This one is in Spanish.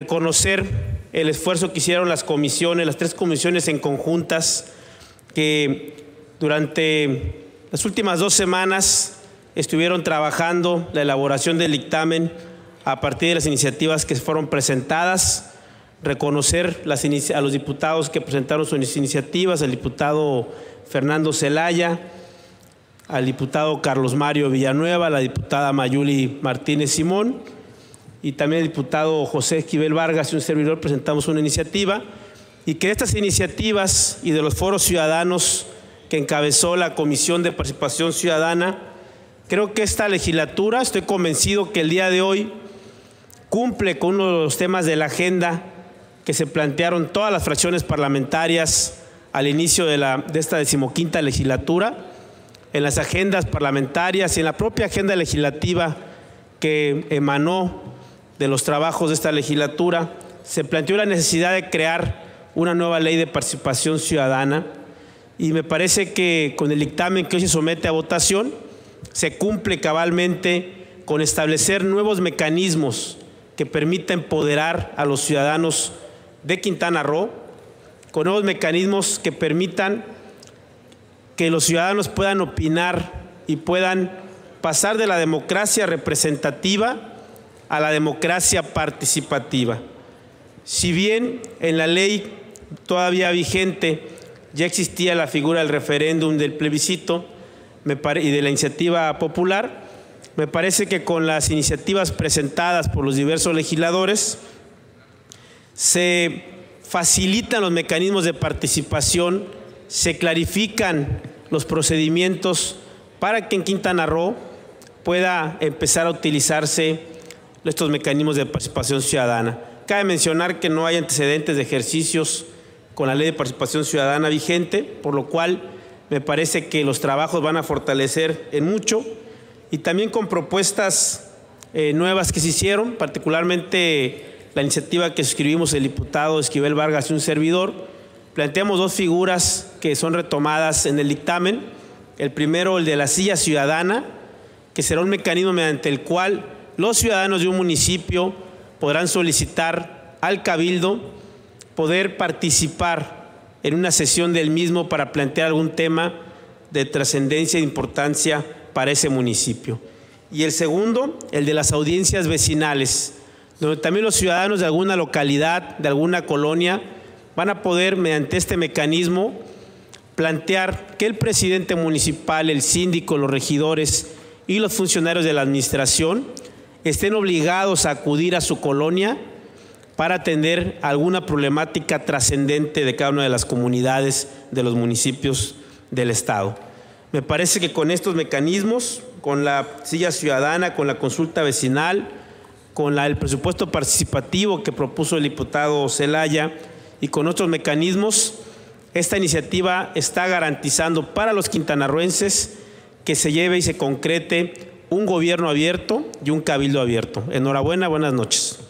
reconocer el esfuerzo que hicieron las comisiones, las tres comisiones en conjuntas, que durante las últimas dos semanas estuvieron trabajando la elaboración del dictamen a partir de las iniciativas que fueron presentadas, reconocer a los diputados que presentaron sus iniciativas, al diputado Fernando Zelaya, al diputado Carlos Mario Villanueva, la diputada Mayuli Martínez Simón, y también el diputado José Esquivel Vargas y un servidor presentamos una iniciativa y que estas iniciativas y de los foros ciudadanos que encabezó la Comisión de Participación Ciudadana, creo que esta legislatura, estoy convencido que el día de hoy cumple con uno de los temas de la agenda que se plantearon todas las fracciones parlamentarias al inicio de, la, de esta decimoquinta legislatura, en las agendas parlamentarias y en la propia agenda legislativa que emanó de los trabajos de esta legislatura, se planteó la necesidad de crear una nueva ley de participación ciudadana y me parece que con el dictamen que hoy se somete a votación se cumple cabalmente con establecer nuevos mecanismos que permitan empoderar a los ciudadanos de Quintana Roo, con nuevos mecanismos que permitan que los ciudadanos puedan opinar y puedan pasar de la democracia representativa a la democracia participativa. Si bien en la ley todavía vigente ya existía la figura del referéndum, del plebiscito y de la iniciativa popular, me parece que con las iniciativas presentadas por los diversos legisladores se facilitan los mecanismos de participación, se clarifican los procedimientos para que en Quintana Roo pueda empezar a utilizarse estos mecanismos de participación ciudadana. Cabe mencionar que no hay antecedentes de ejercicios con la ley de participación ciudadana vigente, por lo cual me parece que los trabajos van a fortalecer en mucho y también con propuestas eh, nuevas que se hicieron, particularmente la iniciativa que escribimos el diputado Esquivel Vargas y un servidor. Planteamos dos figuras que son retomadas en el dictamen. El primero, el de la silla ciudadana, que será un mecanismo mediante el cual los ciudadanos de un municipio podrán solicitar al cabildo poder participar en una sesión del mismo para plantear algún tema de trascendencia e importancia para ese municipio. Y el segundo, el de las audiencias vecinales, donde también los ciudadanos de alguna localidad, de alguna colonia, van a poder, mediante este mecanismo, plantear que el presidente municipal, el síndico, los regidores y los funcionarios de la administración estén obligados a acudir a su colonia para atender alguna problemática trascendente de cada una de las comunidades de los municipios del Estado. Me parece que con estos mecanismos, con la silla ciudadana, con la consulta vecinal, con el presupuesto participativo que propuso el diputado Zelaya y con otros mecanismos, esta iniciativa está garantizando para los quintanarruenses que se lleve y se concrete un gobierno abierto y un cabildo abierto. Enhorabuena, buenas noches.